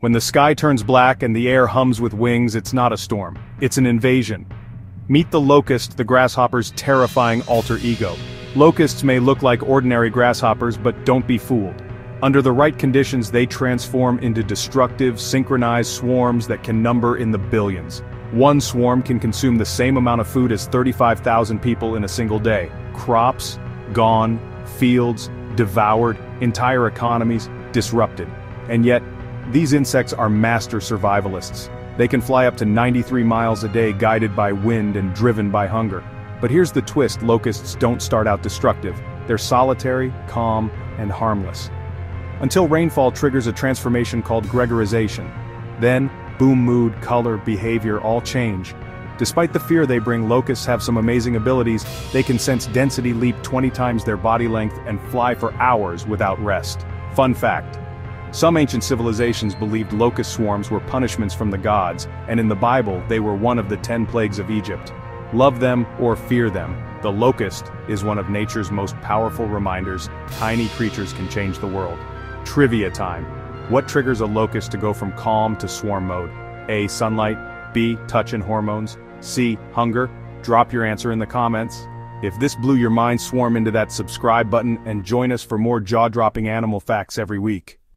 When the sky turns black and the air hums with wings it's not a storm, it's an invasion. Meet the locust, the grasshopper's terrifying alter ego. Locusts may look like ordinary grasshoppers but don't be fooled. Under the right conditions they transform into destructive, synchronized swarms that can number in the billions. One swarm can consume the same amount of food as 35,000 people in a single day. Crops, gone, fields, devoured, entire economies, disrupted. And yet, these insects are master survivalists. They can fly up to 93 miles a day guided by wind and driven by hunger. But here's the twist locusts don't start out destructive. They're solitary, calm, and harmless. Until rainfall triggers a transformation called gregarization. Then, boom mood, color, behavior all change. Despite the fear they bring locusts have some amazing abilities, they can sense density leap 20 times their body length and fly for hours without rest. Fun fact. Some ancient civilizations believed locust swarms were punishments from the gods, and in the Bible they were one of the ten plagues of Egypt. Love them or fear them, the locust is one of nature's most powerful reminders tiny creatures can change the world. Trivia time. What triggers a locust to go from calm to swarm mode? A. Sunlight. B. Touch and hormones. C. Hunger. Drop your answer in the comments. If this blew your mind swarm into that subscribe button and join us for more jaw-dropping animal facts every week.